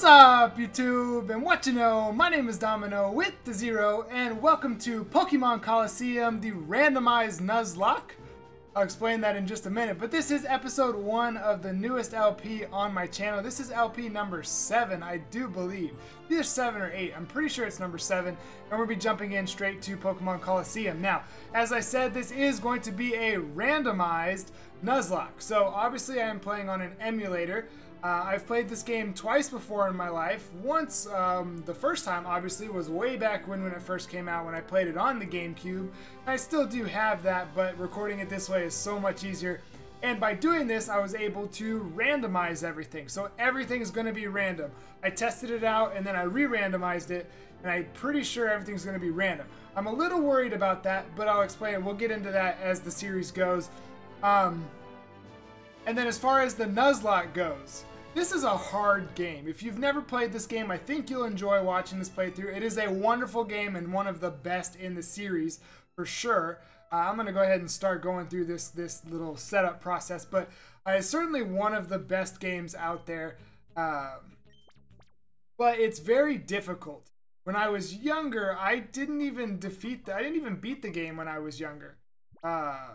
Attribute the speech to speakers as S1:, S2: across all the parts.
S1: What's up, YouTube, and what you know? My name is Domino with the Zero, and welcome to Pokemon Colosseum, the randomized Nuzlocke. I'll explain that in just a minute, but this is episode one of the newest LP on my channel. This is LP number seven, I do believe. Either seven or eight. I'm pretty sure it's number seven, and we'll be jumping in straight to Pokemon Colosseum. Now, as I said, this is going to be a randomized Nuzlocke. So obviously I am playing on an emulator. Uh, I've played this game twice before in my life. Once, um, the first time, obviously, was way back when, when it first came out, when I played it on the GameCube. I still do have that, but recording it this way is so much easier. And by doing this, I was able to randomize everything. So everything is going to be random. I tested it out, and then I re-randomized it, and I'm pretty sure everything's going to be random. I'm a little worried about that, but I'll explain. We'll get into that as the series goes. Um, and then as far as the Nuzlocke goes, this is a hard game. If you've never played this game, I think you'll enjoy watching this playthrough. It is a wonderful game and one of the best in the series for sure. Uh, I'm going to go ahead and start going through this this little setup process, but uh, it's certainly one of the best games out there. Um, but it's very difficult. When I was younger, I didn't even defeat the, I didn't even beat the game when I was younger. Uh,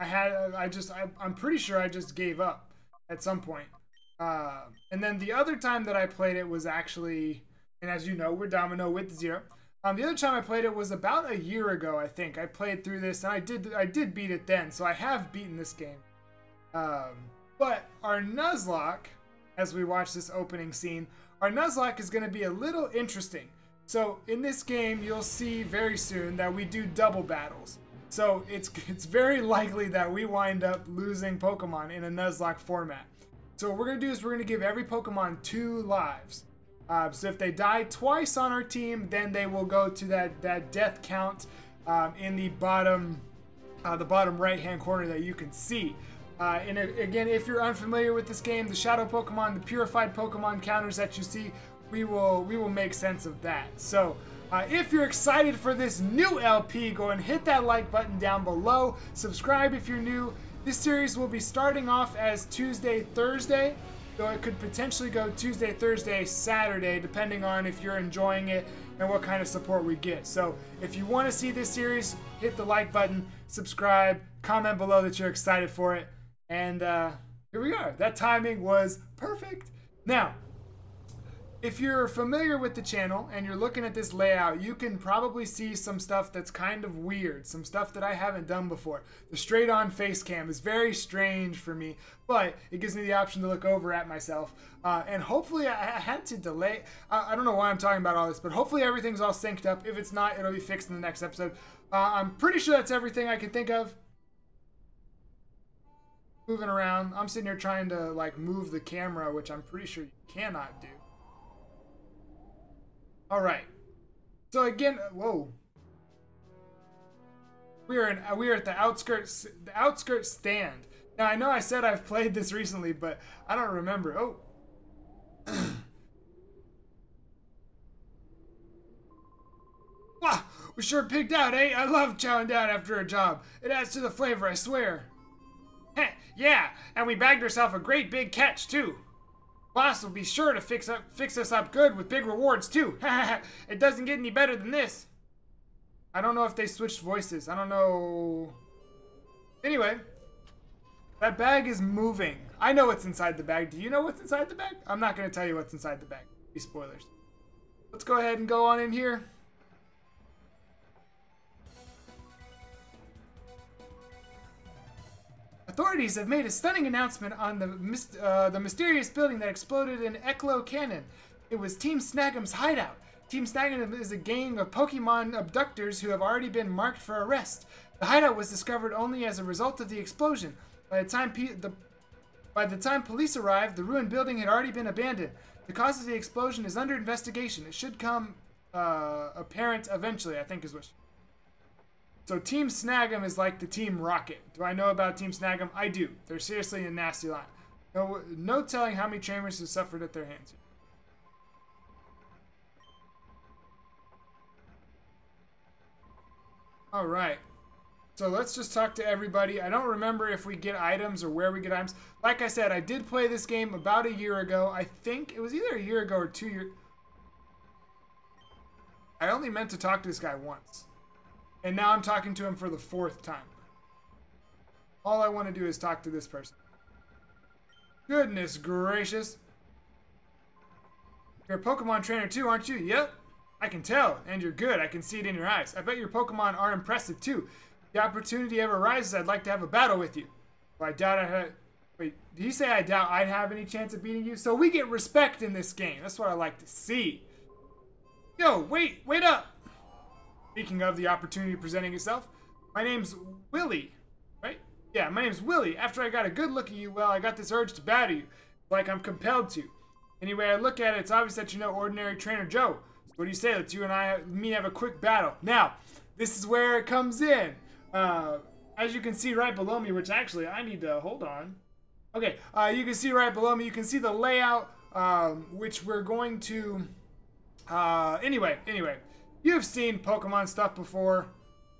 S1: I had I just I, I'm pretty sure I just gave up at some point. Uh, and then the other time that I played it was actually, and as you know, we're Domino with zero. Um, the other time I played it was about a year ago, I think. I played through this and I did I did beat it then, so I have beaten this game. Um, but our Nuzlocke, as we watch this opening scene, our Nuzlocke is going to be a little interesting. So in this game, you'll see very soon that we do double battles. So it's it's very likely that we wind up losing Pokemon in a Nuzlocke format. So what we're going to do is we're going to give every Pokemon two lives. Uh, so if they die twice on our team, then they will go to that, that death count um, in the bottom, uh, the bottom right-hand corner that you can see. Uh, and again, if you're unfamiliar with this game, the Shadow Pokemon, the Purified Pokemon counters that you see, we will we will make sense of that. So uh, if you're excited for this new LP, go and hit that like button down below. Subscribe if you're new. This series will be starting off as Tuesday, Thursday, though it could potentially go Tuesday, Thursday, Saturday, depending on if you're enjoying it and what kind of support we get. So if you want to see this series, hit the like button, subscribe, comment below that you're excited for it, and uh, here we are. That timing was perfect. Now, if you're familiar with the channel and you're looking at this layout, you can probably see some stuff that's kind of weird, some stuff that I haven't done before. The straight on face cam is very strange for me, but it gives me the option to look over at myself. Uh, and hopefully I, I, had to delay, I, I, don't know why I'm talking about all this, but hopefully everything's all synced up. If it's not, it'll be fixed in the next episode. Uh, I'm pretty sure that's everything I can think of. Moving around, I'm sitting here trying to like move the camera, which I'm pretty sure you cannot do. All right. So again, whoa. We are in, we are at the outskirts the outskirts stand. Now I know I said I've played this recently, but I don't remember. Oh. wow, we sure picked out, eh? I love chowing down after a job. It adds to the flavor, I swear. Yeah, and we bagged ourselves a great big catch too. Boss will be sure to fix up fix us up good with big rewards too. it doesn't get any better than this. I don't know if they switched voices. I don't know. Anyway, that bag is moving. I know what's inside the bag. Do you know what's inside the bag? I'm not going to tell you what's inside the bag. Be spoilers. Let's go ahead and go on in here. Authorities have made a stunning announcement on the, uh, the mysterious building that exploded in Eklo Canyon. It was Team Snagem's hideout. Team Snagem is a gang of Pokemon abductors who have already been marked for arrest. The hideout was discovered only as a result of the explosion. By the time the by the time police arrived, the ruined building had already been abandoned. The cause of the explosion is under investigation. It should come uh, apparent eventually, I think is what so Team Snagem is like the Team Rocket. Do I know about Team Snagem? I do. They're seriously a nasty lot. No, no telling how many trainers have suffered at their hands. All right. So let's just talk to everybody. I don't remember if we get items or where we get items. Like I said, I did play this game about a year ago. I think it was either a year ago or two years. I only meant to talk to this guy once. And now I'm talking to him for the fourth time. All I want to do is talk to this person. Goodness gracious. You're a Pokemon trainer too, aren't you? Yep. I can tell, and you're good. I can see it in your eyes. I bet your Pokemon are impressive too. The opportunity ever arises, I'd like to have a battle with you. I doubt I had. Wait, did he say I doubt I'd have any chance of beating you? So we get respect in this game. That's what I like to see. Yo, wait, wait up. Speaking of the opportunity presenting itself, my name's Willie, right? Yeah, my name's Willie. After I got a good look at you, well, I got this urge to battle you, like I'm compelled to. Anyway, I look at it, it's obvious that you know ordinary trainer Joe. So what do you say? Let's you and I, me, have a quick battle. Now, this is where it comes in. Uh, as you can see right below me, which actually I need to hold on. Okay, uh, you can see right below me, you can see the layout, um, which we're going to uh, anyway, anyway, you've seen Pokemon stuff before.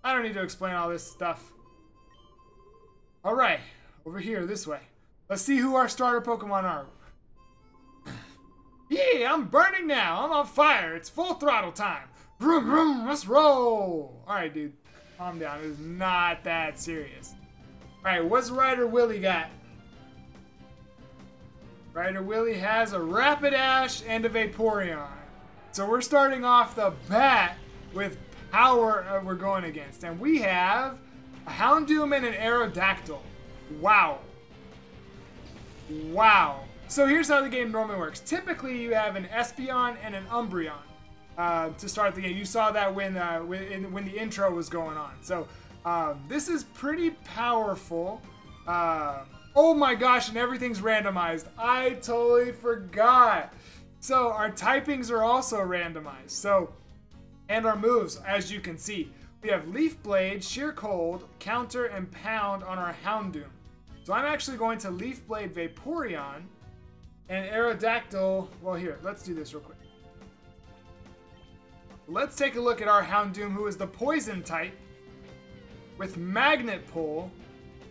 S1: I don't need to explain all this stuff. All right, over here, this way. Let's see who our starter Pokemon are. yeah, I'm burning now. I'm on fire. It's full throttle time. Vroom, vroom, let's roll. All right, dude. Calm down. It's not that serious. All right, what's Rider Willie got? Rider Willie has a Rapidash and a Vaporeon. So we're starting off the bat with power uh, we're going against. And we have a Houndoom and an Aerodactyl. Wow. Wow. So here's how the game normally works. Typically, you have an Espeon and an Umbreon uh, to start the game. You saw that when, uh, when, when the intro was going on. So um, this is pretty powerful. Uh, oh my gosh, and everything's randomized. I totally forgot. So our typings are also randomized. So, and our moves, as you can see. We have Leaf Blade, Sheer Cold, Counter, and Pound on our Houndoom. So I'm actually going to Leaf Blade Vaporeon and Aerodactyl. Well, here, let's do this real quick. Let's take a look at our Houndoom, who is the Poison type, with Magnet Pull.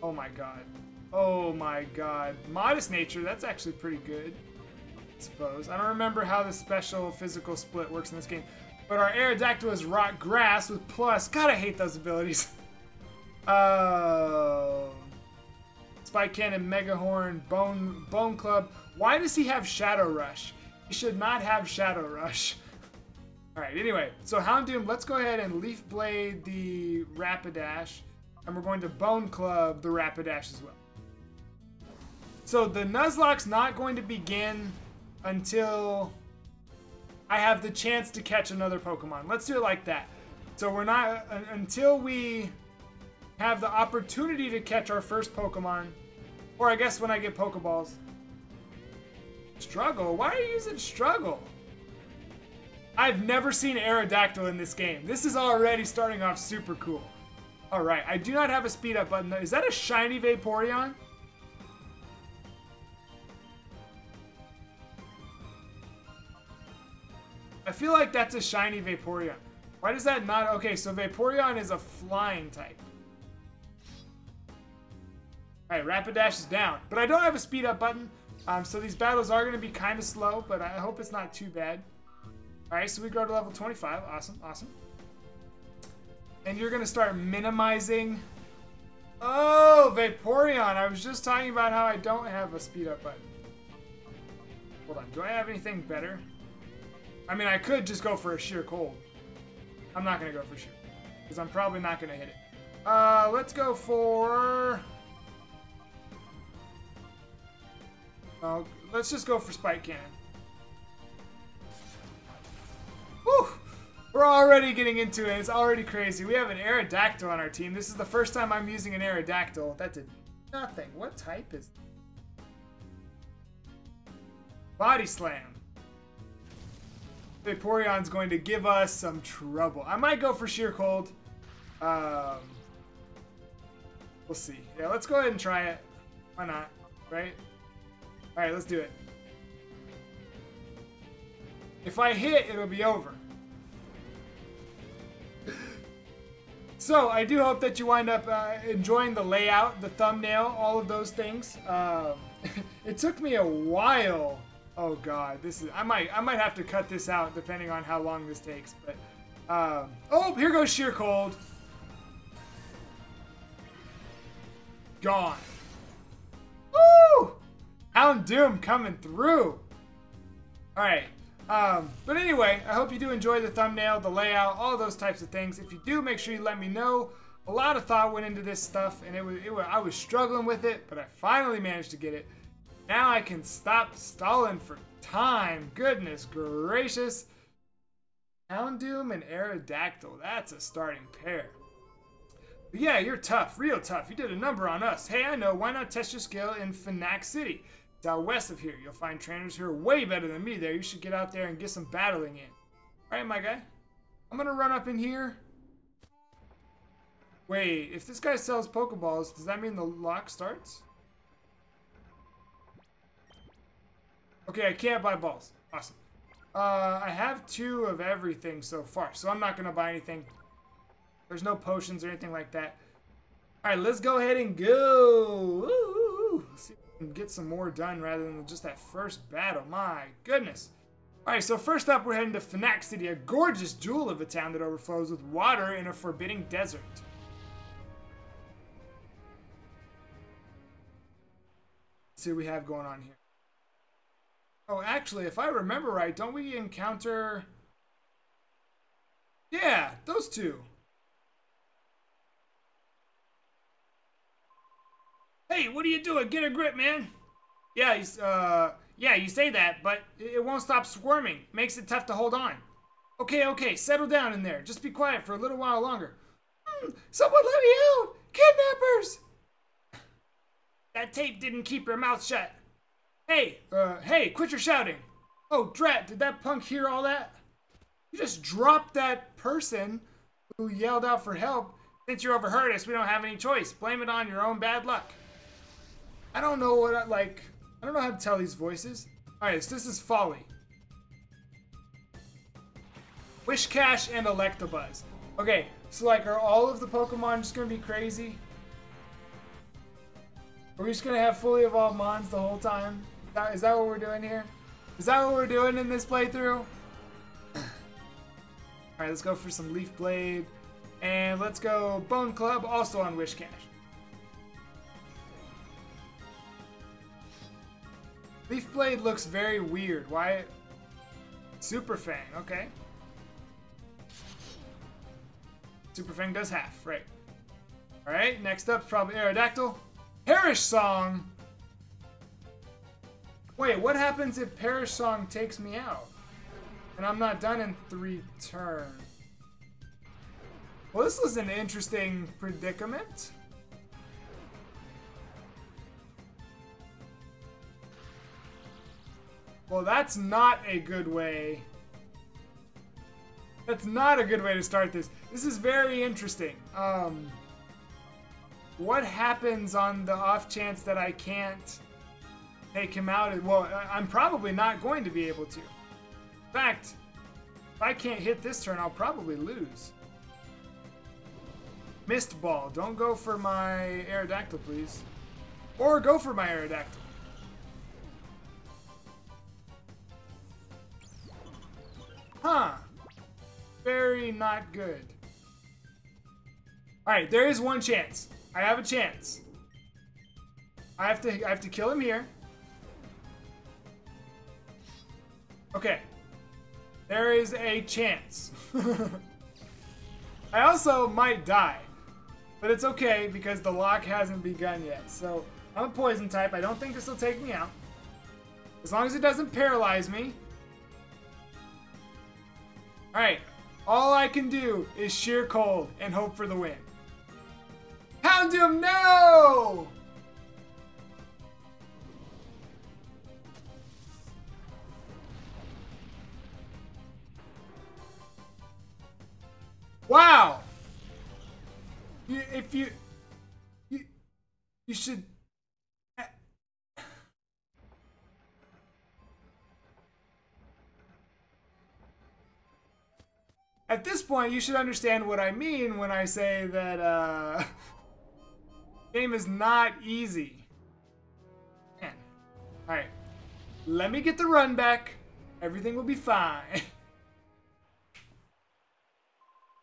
S1: Oh my god. Oh my god. Modest Nature, that's actually pretty good suppose. I don't remember how the special physical split works in this game. But our Aerodactyl is Rock Grass with plus. God, I hate those abilities. uh, Spike Cannon, Mega Horn, Bone, Bone Club. Why does he have Shadow Rush? He should not have Shadow Rush. Alright, anyway. So Houndoom, let's go ahead and Leaf Blade the Rapidash. And we're going to Bone Club the Rapidash as well. So the Nuzlockes not going to begin until I have the chance to catch another Pokemon. Let's do it like that. So we're not uh, until we have the opportunity to catch our first Pokemon, or I guess when I get Pokeballs. Struggle? Why are you using Struggle? I've never seen Aerodactyl in this game. This is already starting off super cool. Alright, I do not have a speed up button. Is that a shiny Vaporeon? I feel like that's a shiny Vaporeon. Why does that not... Okay, so Vaporeon is a flying type. Alright, Rapidash is down. But I don't have a speed up button. Um, so these battles are going to be kind of slow, but I hope it's not too bad. Alright, so we go to level 25. Awesome, awesome. And you're going to start minimizing... Oh, Vaporeon. I was just talking about how I don't have a speed up button. Hold on. Do I have anything better? I mean, I could just go for a sheer cold. I'm not going to go for sheer. Because I'm probably not going to hit it. Uh, let's go for... Uh, let's just go for Spike Cannon. Whew! We're already getting into it. It's already crazy. We have an Aerodactyl on our team. This is the first time I'm using an Aerodactyl. That did nothing. What type is... Body Slam. Vaporeon's going to give us some trouble. I might go for Sheer Cold. Um, we'll see. Yeah, let's go ahead and try it. Why not? Right? Alright, let's do it. If I hit, it'll be over. So I do hope that you wind up uh, enjoying the layout, the thumbnail, all of those things. Um, it took me a while. Oh God, this is. I might. I might have to cut this out depending on how long this takes. But um, oh, here goes sheer cold. Gone. Woo! Houndoom coming through. All right. Um, but anyway, I hope you do enjoy the thumbnail, the layout, all those types of things. If you do, make sure you let me know. A lot of thought went into this stuff, and it was, it was I was struggling with it, but I finally managed to get it. Now I can stop stalling for time. Goodness gracious. Houndoom and Aerodactyl, that's a starting pair. But yeah, you're tough, real tough. You did a number on us. Hey, I know, why not test your skill in Phenac City? It's out west of here. You'll find trainers who are way better than me there. You should get out there and get some battling in. Alright, my guy. I'm gonna run up in here. Wait, if this guy sells Pokeballs, does that mean the lock starts? Okay, I can't buy balls. Awesome. Uh, I have two of everything so far, so I'm not gonna buy anything. There's no potions or anything like that. Alright, let's go ahead and go. Woo! See can get some more done rather than just that first battle. My goodness. Alright, so first up, we're heading to Phenac City, a gorgeous jewel of a town that overflows with water in a forbidding desert. Let's see what we have going on here. Oh, actually, if I remember right, don't we encounter... Yeah, those two. Hey, what are you doing? Get a grip, man. Yeah, uh, yeah, you say that, but it won't stop squirming. Makes it tough to hold on. Okay, okay, settle down in there. Just be quiet for a little while longer. Mm, someone let me out! Kidnappers! That tape didn't keep your mouth shut. Hey, uh, hey, quit your shouting. Oh, drat, did that punk hear all that? You just dropped that person who yelled out for help. Since you overheard us, we don't have any choice. Blame it on your own bad luck. I don't know what I like. I don't know how to tell these voices. Alright, so this is Folly. Whiscash and Electabuzz. Okay, so like, are all of the Pokemon just gonna be crazy? Are we just gonna have fully evolved Mons the whole time? Is that, is that what we're doing here? Is that what we're doing in this playthrough? Alright, let's go for some Leaf Blade. And let's go Bone Club, also on Whiscash. Leaf Blade looks very weird. Why? Super Fang, okay. Super Fang does half, right. Alright, next up, probably Aerodactyl. Perish Song! Wait, what happens if Perish Song takes me out? And I'm not done in three turns. Well, this was an interesting predicament. Well, that's not a good way. That's not a good way to start this. This is very interesting. Um, what happens on the off chance that I can't take him out? Well, I'm probably not going to be able to. In fact, if I can't hit this turn, I'll probably lose. Mist Ball. Don't go for my Aerodactyl, please. Or go for my Aerodactyl. Huh. Very not good. Alright, there is one chance. I have a chance. I have to I have to kill him here. Okay. There is a chance. I also might die. But it's okay because the lock hasn't begun yet. So I'm a poison type. I don't think this will take me out. As long as it doesn't paralyze me. Alright, all I can do is sheer cold and hope for the win. Houndoom, no! Wow! You, if you, you, you should at this point, you should understand what I mean when I say that uh, game is not easy. Man. All right, let me get the run back. Everything will be fine.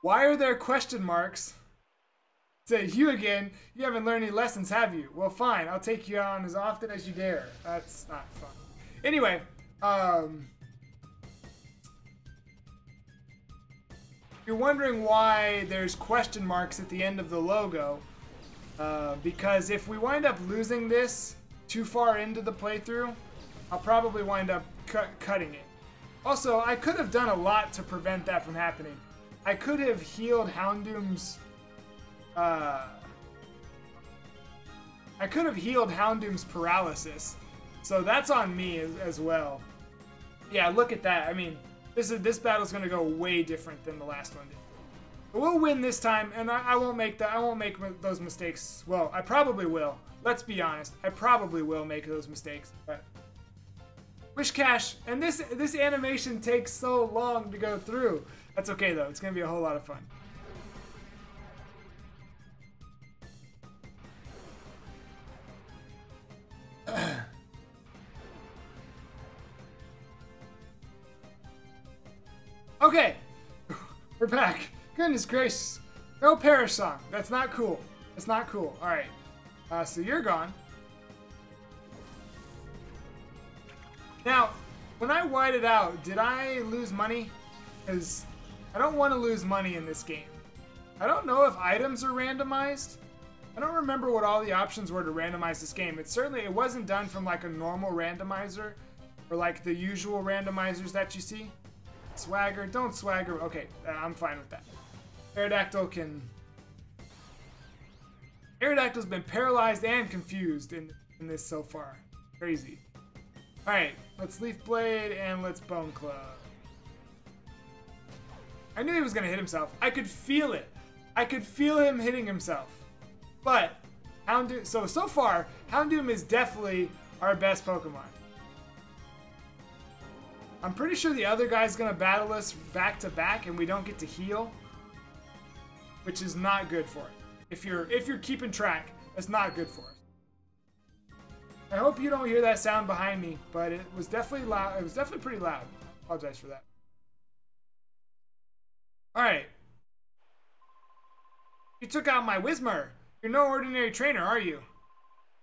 S1: Why are there question marks? Say, you again, you haven't learned any lessons, have you? Well, fine, I'll take you on as often as you dare. That's not fun. Anyway, um... You're wondering why there's question marks at the end of the logo. Uh, because if we wind up losing this too far into the playthrough, I'll probably wind up cu cutting it. Also, I could have done a lot to prevent that from happening. I could have healed Houndoom's... Uh, I could have healed Houndoom's paralysis. So that's on me as, as well. Yeah, look at that. I mean, this is this battle's gonna go way different than the last one did. But we'll win this time, and I, I won't make that. I won't make those mistakes. Well, I probably will. Let's be honest. I probably will make those mistakes. But Whiscash, and this this animation takes so long to go through. That's okay though. It's gonna be a whole lot of fun. okay, we're back. Goodness gracious. No Perish song. That's not cool. That's not cool. All right. Uh, so you're gone. Now, when I whited out, did I lose money? Because I don't want to lose money in this game. I don't know if items are randomized. I don't remember what all the options were to randomize this game. It certainly it wasn't done from like a normal randomizer or like the usual randomizers that you see. Swagger, don't swagger. Okay, uh, I'm fine with that. Aerodactyl can. Aerodactyl's been paralyzed and confused in, in this so far. Crazy. Alright, let's Leaf Blade and let's Bone Club. I knew he was going to hit himself. I could feel it. I could feel him hitting himself. But, Houndoom, so, so far, Houndoom is definitely our best Pokemon. I'm pretty sure the other guy's going to battle us back to back and we don't get to heal. Which is not good for it. If you're, if you're keeping track, that's not good for us. I hope you don't hear that sound behind me, but it was definitely loud. It was definitely pretty loud. Apologize for that. Alright. You took out my Whismur. You're no ordinary trainer, are you?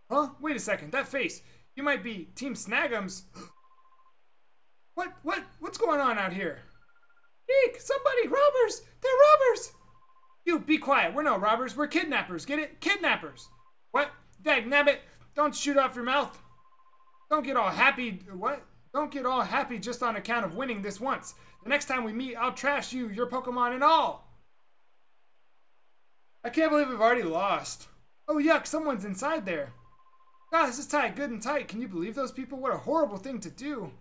S1: Huh? Wait a second. That face. You might be Team Snagem's. what? What? What's going on out here? Eek! Somebody! Robbers! They're robbers! You, be quiet. We're no robbers. We're kidnappers. Get it? Kidnappers. What? Dag nabbit. Don't shoot off your mouth. Don't get all happy. What? Don't get all happy just on account of winning this once. The next time we meet, I'll trash you, your Pokemon, and all. I can't believe we've already lost. Oh, yuck, someone's inside there. God, this is tight, good and tight. Can you believe those people? What a horrible thing to do.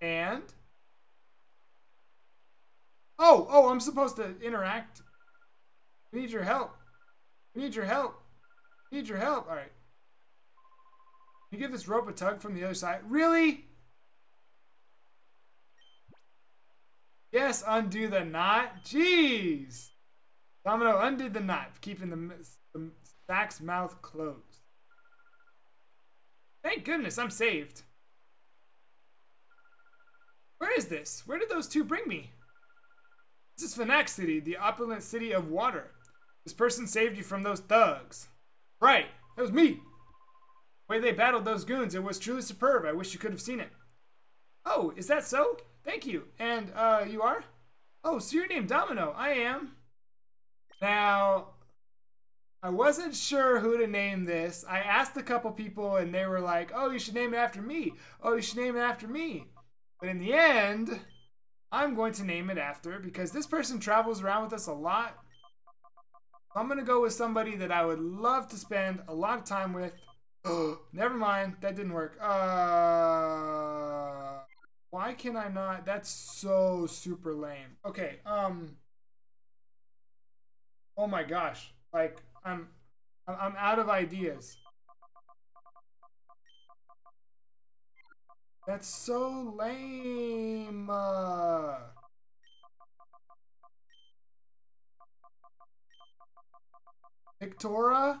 S1: And? Oh, oh, I'm supposed to interact. We need your help. We need your help. Need your help. All right. Can you give this rope a tug from the other side? Really? Yes, undo the knot. Jeez. Domino undid the knot, keeping the, the sack's mouth closed. Thank goodness I'm saved. Where is this? Where did those two bring me? This is Phenac City, the opulent city of water. This person saved you from those thugs. Right, that was me. The way they battled those goons, it was truly superb. I wish you could have seen it. Oh, is that so? Thank you. And, uh, you are? Oh, so you're named Domino. I am. Now, I wasn't sure who to name this. I asked a couple people and they were like, oh, you should name it after me. Oh, you should name it after me. But in the end, I'm going to name it after because this person travels around with us a lot. I'm going to go with somebody that I would love to spend a lot of time with. Never mind, that didn't work. Uh why can I not? That's so super lame. Okay, um Oh my gosh. Like I'm I'm out of ideas. That's so lame. Uh... Victoria?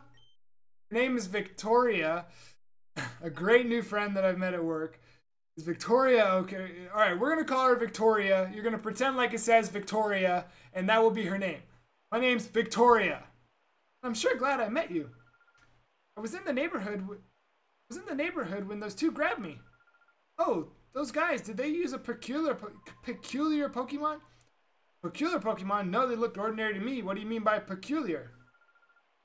S1: Her name is Victoria, a great new friend that I've met at work. Is Victoria okay? All right, we're gonna call her Victoria. You're gonna pretend like it says Victoria, and that will be her name. My name's Victoria. I'm sure glad I met you. I was in the neighborhood. Was in the neighborhood when those two grabbed me. Oh, those guys! Did they use a peculiar, peculiar Pokemon? Peculiar Pokemon? No, they looked ordinary to me. What do you mean by peculiar?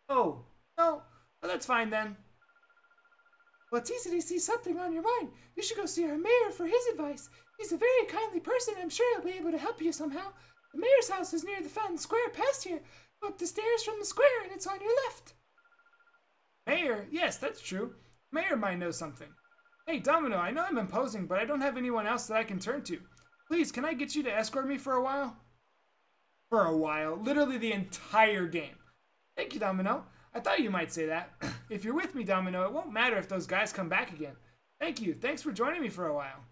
S1: Oh, no. Well, that's fine then. Well, it's easy to see something on your mind. You should go see our mayor for his advice. He's a very kindly person. I'm sure he'll be able to help you somehow. The mayor's house is near the Fountain Square past here. Go up the stairs from the square and it's on your left. Mayor? Yes, that's true. Mayor might know something. Hey, Domino, I know I'm imposing, but I don't have anyone else that I can turn to. Please, can I get you to escort me for a while? For a while. Literally the entire game. Thank you, Domino. I thought you might say that. if you're with me, Domino, it won't matter if those guys come back again. Thank you. Thanks for joining me for a while.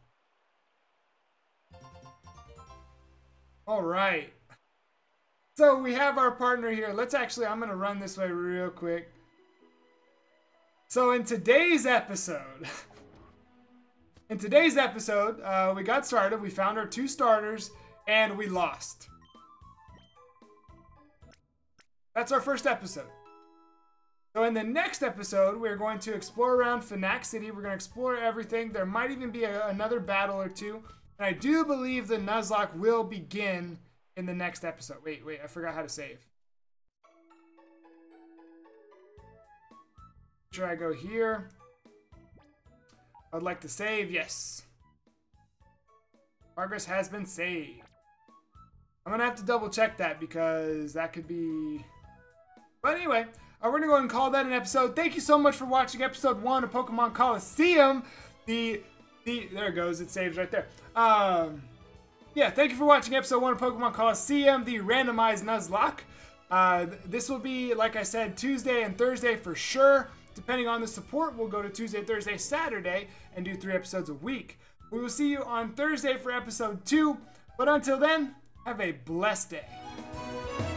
S1: All right. So we have our partner here. Let's actually, I'm going to run this way real quick. So in today's episode, in today's episode, uh, we got started, we found our two starters, and we lost. That's our first episode. So in the next episode, we're going to explore around Phenac City. We're going to explore everything. There might even be a, another battle or two. And I do believe the Nuzlocke will begin in the next episode. Wait, wait, I forgot how to save. Should I go here? I'd like to save, yes. Progress has been saved. I'm gonna have to double check that because that could be... But anyway, we're gonna go and call that an episode. Thank you so much for watching episode one of Pokemon Colosseum. The the there it goes. It saves right there. Um, yeah, thank you for watching episode one of Pokemon Colosseum, the randomized Nuzlocke. Uh, this will be, like I said, Tuesday and Thursday for sure. Depending on the support, we'll go to Tuesday, Thursday, Saturday, and do three episodes a week. We will see you on Thursday for episode two. But until then, have a blessed day.